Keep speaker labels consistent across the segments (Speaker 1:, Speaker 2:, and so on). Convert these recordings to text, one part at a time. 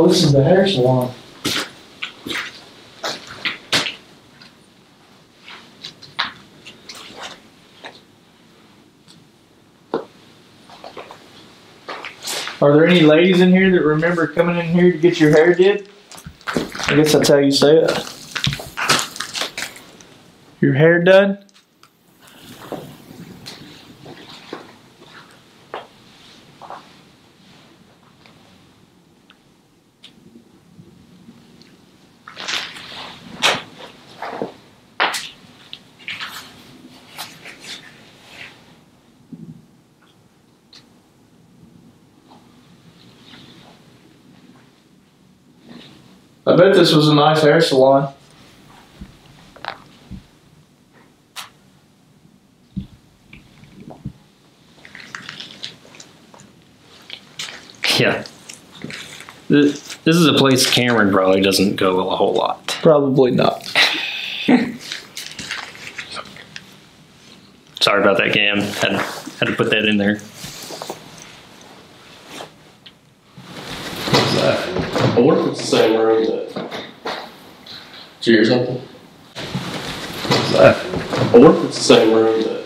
Speaker 1: Oh, this is the hair salon. Are there any ladies in here that remember coming in here to get your hair did? I guess that's how you say it. Your hair done? Bet this was a nice hair salon.
Speaker 2: Yeah. This, this is a place Cameron probably doesn't go a whole lot.
Speaker 1: Probably not.
Speaker 2: Sorry about that, Cam. Had, had to put that in there.
Speaker 3: What's that? I wonder if it's the same room that. Did you hear something?
Speaker 1: What's that?
Speaker 3: I wonder if it's the same room that.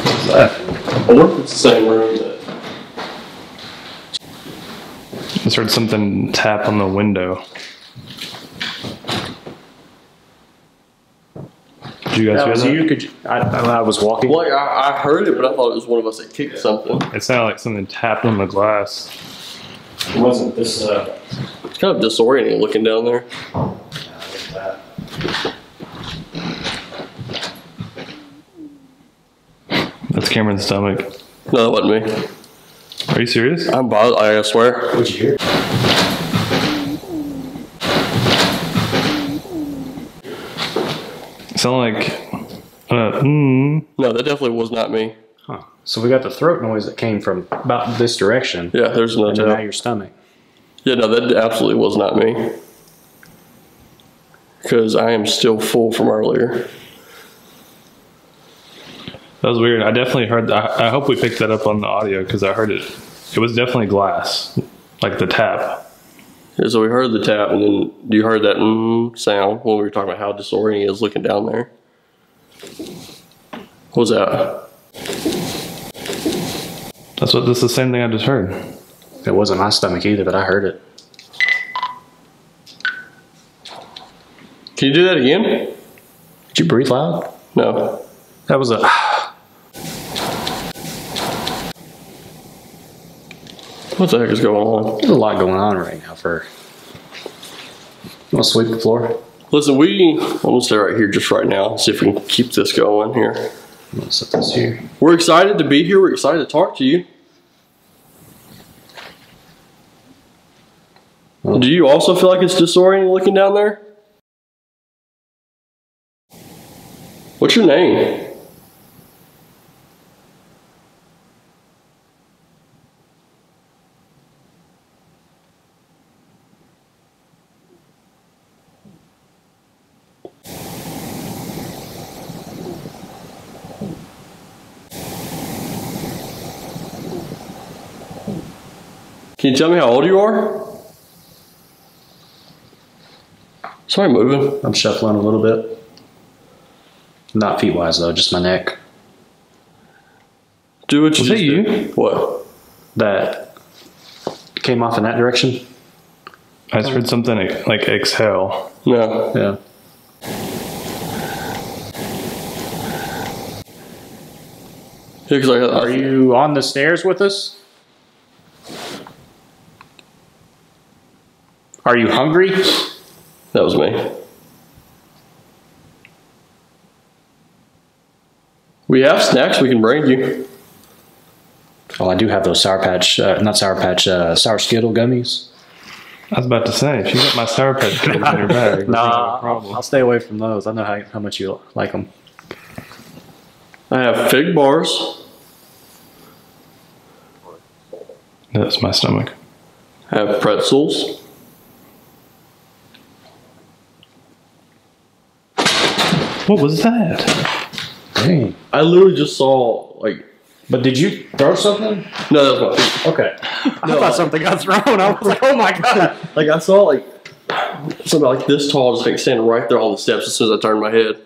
Speaker 1: What's that?
Speaker 3: I wonder if it's the same room that.
Speaker 4: Just heard something tap on the window. Did you guys
Speaker 5: That
Speaker 4: hear
Speaker 5: was
Speaker 4: that?
Speaker 5: you? Could you? I, I was walking.
Speaker 3: Like, I, I heard it, but I thought it was one of us that kicked something.
Speaker 4: It sounded like something tapped on the glass.
Speaker 5: It wasn't this. Uh,
Speaker 3: It's kind of disorienting looking down there.
Speaker 5: that.
Speaker 4: That's Cameron's stomach.
Speaker 3: No, that wasn't me.
Speaker 4: Are you serious?
Speaker 3: I'm bothered, I swear.
Speaker 5: What'd you hear?
Speaker 4: It sounded like. Uh, mm,
Speaker 3: No, that definitely was not me.
Speaker 5: Huh. So we got the throat noise that came from about this direction.
Speaker 3: Yeah, there's no
Speaker 5: And now your stomach.
Speaker 3: Yeah, no, that absolutely was not me. Because I am still full from earlier.
Speaker 4: that was weird. I definitely heard. I, I hope we picked that up on the audio because I heard it. It was definitely glass, like the tap.
Speaker 3: Yeah, so we heard the tap, and then you heard that mm sound when we were talking about how disorienting he is looking down there. What was that?
Speaker 4: That's what. That's the same thing I just heard.
Speaker 5: It wasn't my stomach either, but I heard it.
Speaker 3: Can you do that again?
Speaker 5: Did you breathe loud?
Speaker 3: No.
Speaker 5: That was a.
Speaker 3: What the heck is going on?
Speaker 5: There's a lot going on right now. For you want to sweep the floor?
Speaker 3: Listen, we. I'm gonna stay right here just right now. See if we can keep this going here.
Speaker 5: I'm gonna set this here.
Speaker 3: We're excited to be here. We're excited to talk to you. Do you also feel like it's disorienting looking down there? What's your name? Can you tell me how old you are? Sorry, moving.
Speaker 5: I'm shuffling a little bit. Not feet wise though, just my neck.
Speaker 3: Do what you
Speaker 4: Was that you?
Speaker 3: What?
Speaker 5: That came off in that direction.
Speaker 4: I just heard something like exhale.
Speaker 3: Yeah.
Speaker 5: Yeah.
Speaker 3: Yeah, 'cause I, I,
Speaker 5: Are you on the stairs with us? Are you hungry?
Speaker 3: That was me. We have snacks we can bring you.
Speaker 5: Oh, I do have those Sour Patch, uh, not Sour Patch, uh, Sour Skittle gummies.
Speaker 4: I was about to say, if you got my Sour Patch Kids in your bag, we're gonna have a
Speaker 5: Nah,
Speaker 4: problem.
Speaker 5: I'll stay away from those. I know how, how much you like them.
Speaker 3: I have fig bars.
Speaker 4: That's my stomach.
Speaker 3: I have pretzels.
Speaker 4: What was that?
Speaker 5: Dang.
Speaker 3: I literally just saw like
Speaker 5: But did you throw something?
Speaker 3: No, that was
Speaker 5: Okay. I
Speaker 3: No,
Speaker 5: thought
Speaker 3: like-
Speaker 5: something got thrown. I was like, oh my god.
Speaker 3: Like I saw like something like this tall, just like standing right there on the steps as soon as I turned my head.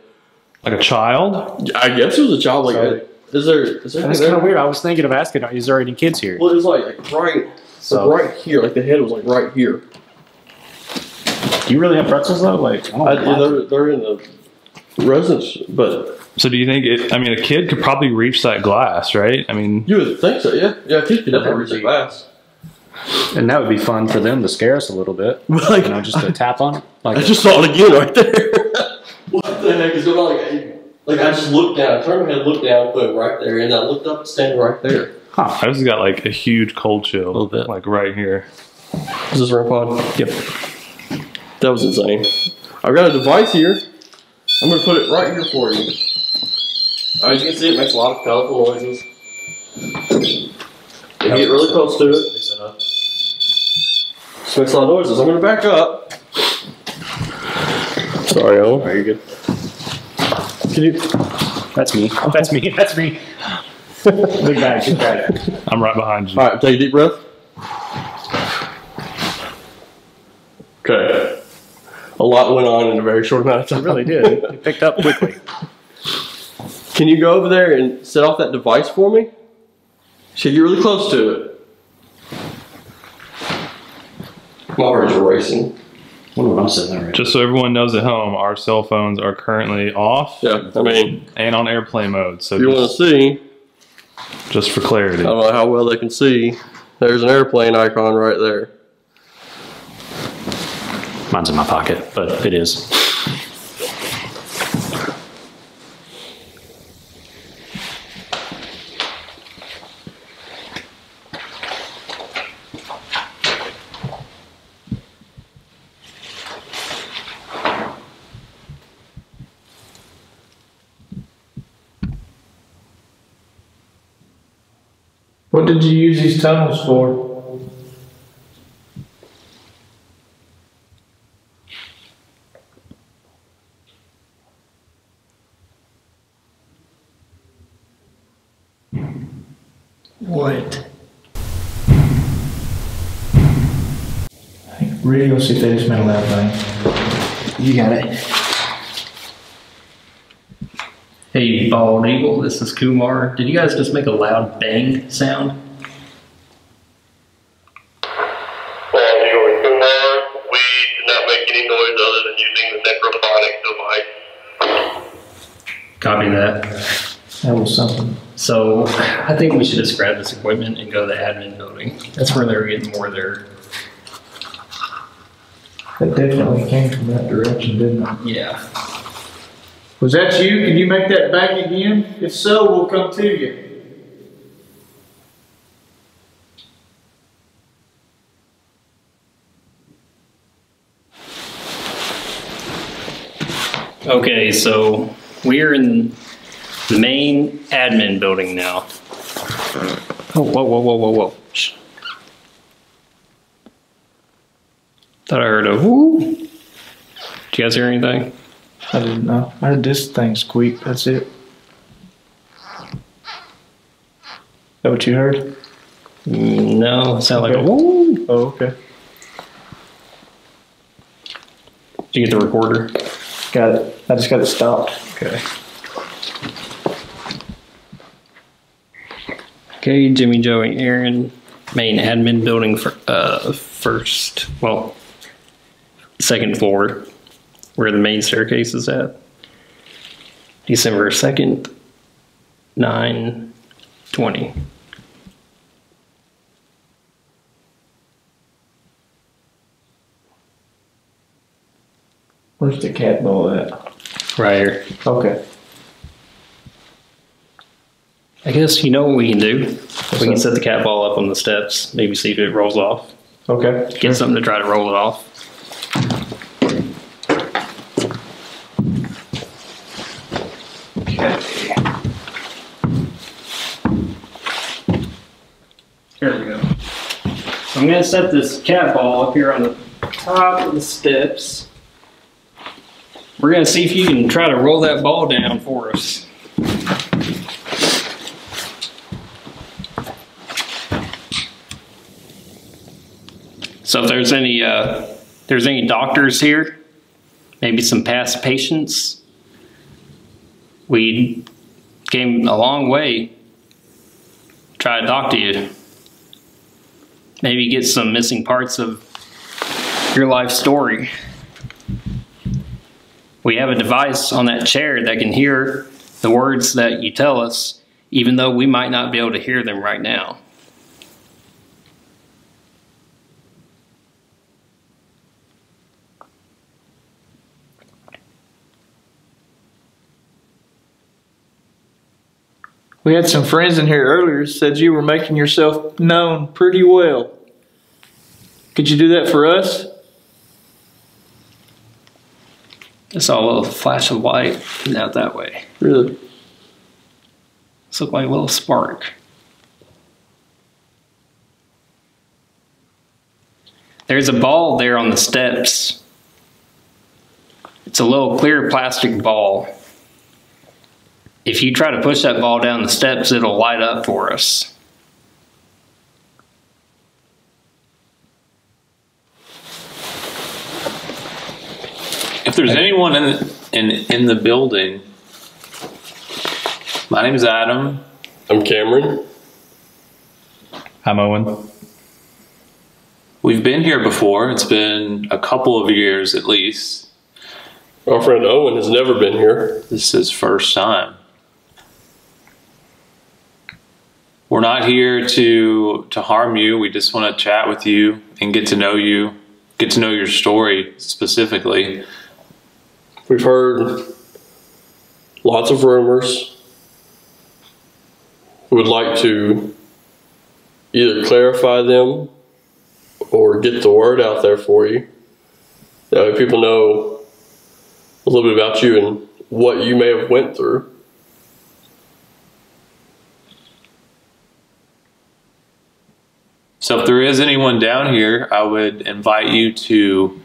Speaker 4: Like a child?
Speaker 3: I guess it was a child. Like,
Speaker 5: Sorry.
Speaker 3: is there? Is there?
Speaker 5: That's kind of weird. I was thinking of asking, is there any kids here?
Speaker 3: Well, it was like, like right,
Speaker 5: So-
Speaker 3: like right here. Like the head was like right here.
Speaker 5: Do you really have pretzels though? Like, I
Speaker 3: I,
Speaker 5: know.
Speaker 3: they're, they're in the residence, but
Speaker 4: So do you think it? I mean, a kid could probably reach that glass, right? I mean,
Speaker 3: you would think so. Yeah, yeah. Kids could definitely reach that glass.
Speaker 5: and that would be fun for them to scare us a little bit.
Speaker 3: Like,
Speaker 5: You know, just to tap on it. Like,
Speaker 3: I just saw it again right there. what the heck is going on? Like, I- like I just looked down, I turned my head, looked down, put it right there, and I looked up, it's standing right there.
Speaker 4: I just got like a huge cold chill, a
Speaker 3: little bit.
Speaker 4: like right here.
Speaker 3: Is this REM pod?
Speaker 5: Yep.
Speaker 3: That was insane. I've got a device here. I'm gonna put it right here for you. As you can see, it makes a lot of colorful noises. If you get really close to it, it makes a lot of noises. I'm gonna back up. Sorry, Owen.
Speaker 5: Are you good? Can you? That's me. That's me. That's me. Big bag. Big bag.
Speaker 4: I'm right behind you.
Speaker 3: All right, take a deep breath. Okay. A lot went on in a very short amount of
Speaker 5: It
Speaker 3: time.
Speaker 5: really did. It picked up quickly.
Speaker 3: Can you go over there and set off that device for me? Should get really close to it. My heart is racing.
Speaker 5: What am sitting there?
Speaker 4: Just so everyone knows at home, our cell phones are currently off
Speaker 3: Yeah, I mean,
Speaker 4: and on airplane mode. So
Speaker 3: if you want to see,
Speaker 4: just for clarity.
Speaker 3: I don't know how well they can see. There's an airplane icon right there.
Speaker 5: Mine's in my pocket, but it is.
Speaker 1: What did you use these tunnels for? What? Really gonna see if they just made a loud thing.
Speaker 2: You got it. Hey, Bald Eagle, this is Kumar. Did you guys just make a loud bang sound?
Speaker 6: Well, Eagle and Kumar, we did not make any noise other than using the necrophonic device.
Speaker 2: Copy that.
Speaker 1: That was something.
Speaker 2: So I think we should just grab this equipment and go to the admin building. That's where they're getting more of their,
Speaker 1: That definitely came from that direction, didn't it?
Speaker 2: yeah.
Speaker 1: Was that you? Can you make that back again? If so, we'll come to you.
Speaker 2: Okay, so we're in the main admin building now. Oh, whoa, whoa, whoa, whoa, whoa. Shh. Thought I heard a whoo. Did you guys hear anything?
Speaker 1: I didn't know. I heard this thing squeak. That's it. That what you heard?
Speaker 2: No, it sounded like a whoo.
Speaker 1: Oh, okay.
Speaker 2: Did you get the recorder?
Speaker 1: Got it. I just got it stopped.
Speaker 2: Okay. Okay, Jimmy, Joe, and Aaron, main admin building for uh first, well, second floor, where the main staircase is at. December second, nine twenty.
Speaker 1: Where's the cat ball at?
Speaker 2: Right here.
Speaker 1: Okay.
Speaker 2: I guess you know what we can do. we can set the cat ball up on the steps. Maybe see if it rolls off.
Speaker 1: Okay.
Speaker 2: Get something to try to roll it off. Okay. Here we go. So I'm gonna set this cat ball up here on the top of the steps. We're gonna see if you can try to roll that ball down for us. So if there's any uh, there's any doctors here, maybe some past patients, we came a long way. Try to talk to you. Maybe get some missing parts of your life story. We have a device on that chair that can hear the words that you tell us, even though we might not be able to hear them right now.
Speaker 1: We had some friends in here earlier said you were making yourself known pretty well. Could you do that for us?
Speaker 2: I saw a little flash of light out that way.
Speaker 3: Really?
Speaker 2: This looked like a little spark. There's a ball there on the steps. It's a little clear plastic ball. If you try to push that ball down the steps, it'll light up for us.
Speaker 4: If there's anyone in in in the building, my name is Adam.
Speaker 3: I'm Cameron.
Speaker 5: I'm Owen.
Speaker 4: We've been here before. It's been a couple of years at least.
Speaker 3: Our friend Owen has never been here.
Speaker 4: This is his first time. We're not here to to harm you. We just want to chat with you and get to know you, get to know your story specifically.
Speaker 3: We've heard lots of rumors. We would like to either clarify them or get the word out there for you. That way people know a little bit about you and what you may have went through.
Speaker 4: So if there is anyone down here, I would invite you to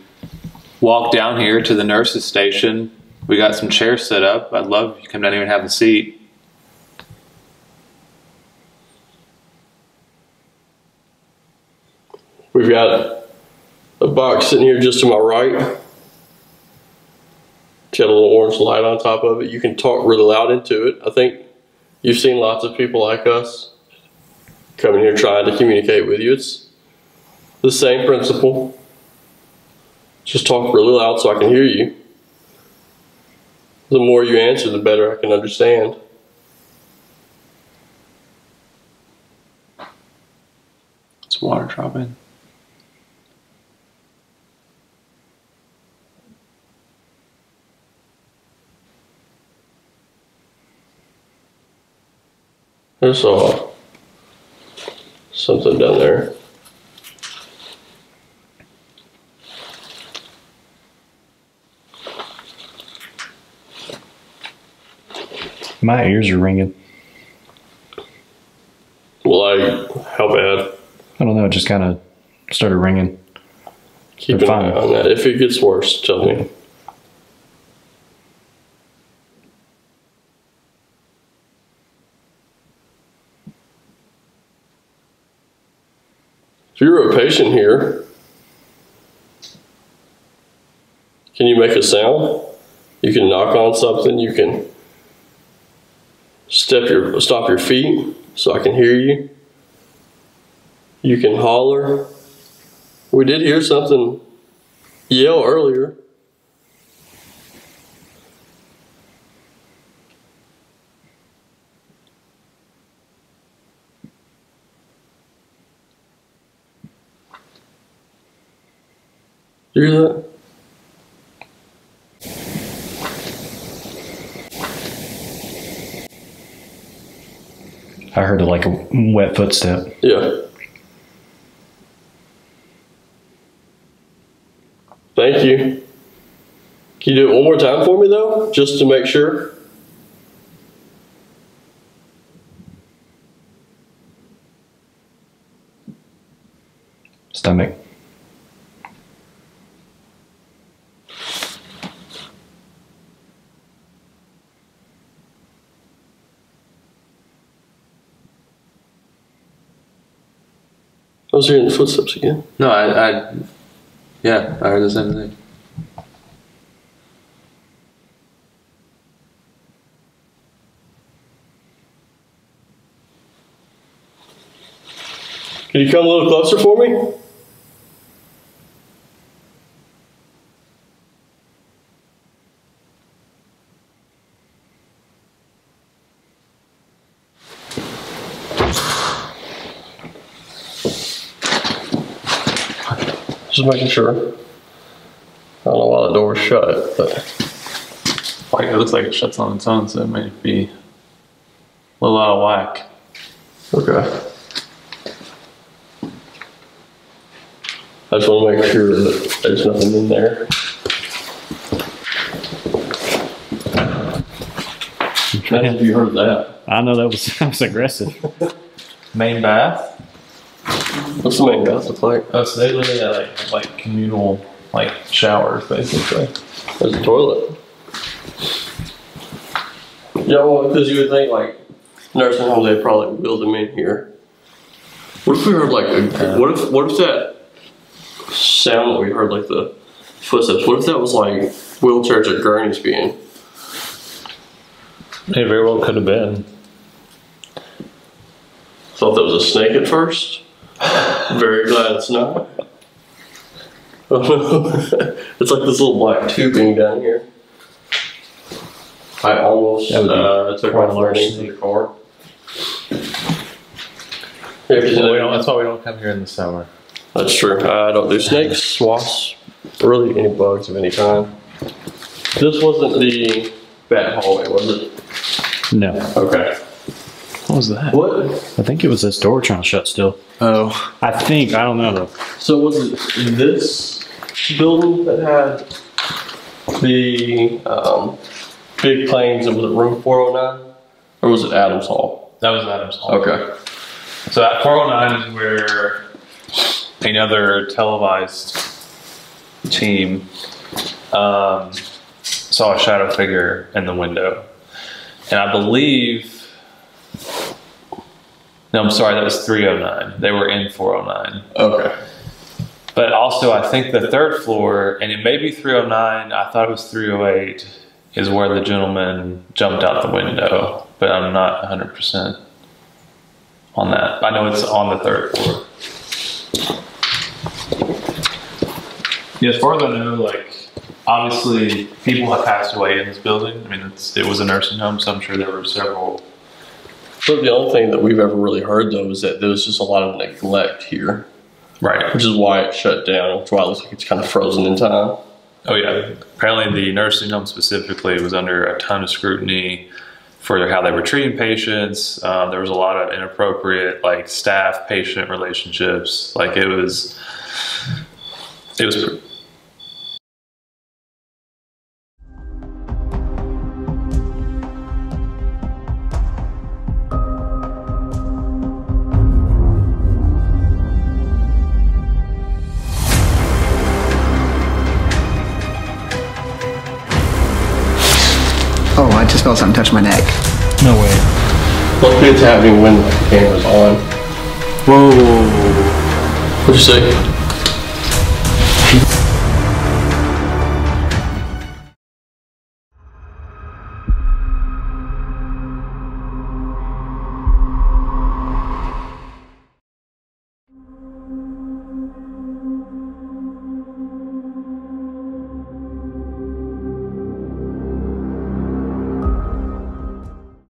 Speaker 4: walk down here to the nurses station. We got some chairs set up. I'd love you come down here and have a seat.
Speaker 3: We've got a box sitting here just to my right. It's got a little orange light on top of it. You can talk really loud into it. I think you've seen lots of people like us coming here trying to communicate with you. It's the same principle. Just talk really loud so I can hear you. The more you answer, the better I can understand.
Speaker 4: It's water dropping.
Speaker 3: I saw down there.
Speaker 5: My ears are ringing.
Speaker 3: Like, how bad?
Speaker 5: I don't know. It just kind of started ringing.
Speaker 3: Keep
Speaker 5: They're
Speaker 3: an eye on that. If it gets worse, tell me. You're a patient here, can you make a sound? You can knock on something. You can step your stop your feet so I can hear you. You can holler. We did hear something yell earlier. Hear that?
Speaker 5: I heard it like a wet footstep.
Speaker 3: Yeah. Thank you. Can you do it one more time for me, though, just to make sure?
Speaker 5: Stomach.
Speaker 3: I was hearing the footsteps again.
Speaker 7: No, I, I, yeah, I heard the same thing.
Speaker 3: Can you come a little closer for me? Just making sure. I don't know why the door was shut, but
Speaker 4: Like it looks like it shuts on its own, so it might be a little out of whack.
Speaker 3: okay. I just want to make sure that there's nothing in there. Imagine if you heard that.
Speaker 5: I know that was that was aggressive.
Speaker 4: Main bath.
Speaker 3: What's the main bath look like?
Speaker 4: Oh, so they literally have like like communal like showers basically.
Speaker 3: There's a toilet. Yeah, well, because you would think like nursing home, they probably build them in here. What if we heard like a, what if what if that sound that we heard like the footsteps? What if that was like wheelchairs or gurneys being?
Speaker 4: It very well could have been.
Speaker 3: Thought that was a snake at first. Very glad it's not. it's like this little black tubing down here. I almost
Speaker 5: That would be
Speaker 3: uh, took my
Speaker 5: a
Speaker 3: learning to the car. Yeah, 'cause
Speaker 4: Well, we don't, that's why we don't come here in the summer.
Speaker 3: that's true. I don't do snakes, wasps, really any bugs of any kind. This wasn't the bat hallway, was it?
Speaker 5: No.
Speaker 3: Okay.
Speaker 5: What was that?
Speaker 3: What?
Speaker 5: I think it was this door trying to shut still.
Speaker 3: Oh.
Speaker 5: I think. I don't know though.
Speaker 3: So was it this building that had the um, big planes and was it room 409? Or was it Adams Hall?
Speaker 4: That was Adam's Hall.
Speaker 3: Okay.
Speaker 4: So at 409 is where another televised team um, saw a shadow figure in the window. And I believe, no, I'm sorry, that was 309. They were in 409.
Speaker 3: Okay.
Speaker 4: But also, I think the third floor, and it may be 309, I thought it was 308, is where the gentleman jumped out the window. But I'm not 100% on that. I know it's on the third floor. Yeah, as far as I know, like, obviously, people have passed away in this building. I mean, it's, it was a nursing home, so I'm sure there were several.
Speaker 3: So the only thing that we've ever really heard though is that there was just a lot of neglect here,
Speaker 4: Right.
Speaker 3: which is why it shut down, which is why it looks like it's kind of frozen in time.
Speaker 4: Oh yeah. Apparently, the nursing home specifically was under a ton of scrutiny for how they were treating patients. Um, there was a lot of inappropriate, like staff-patient relationships. Like it was, it was.
Speaker 8: Oh, I just felt something touch my neck.
Speaker 5: No way.
Speaker 3: Luckily it's happening when the camera's on.
Speaker 8: Whoa.
Speaker 3: What'd you say?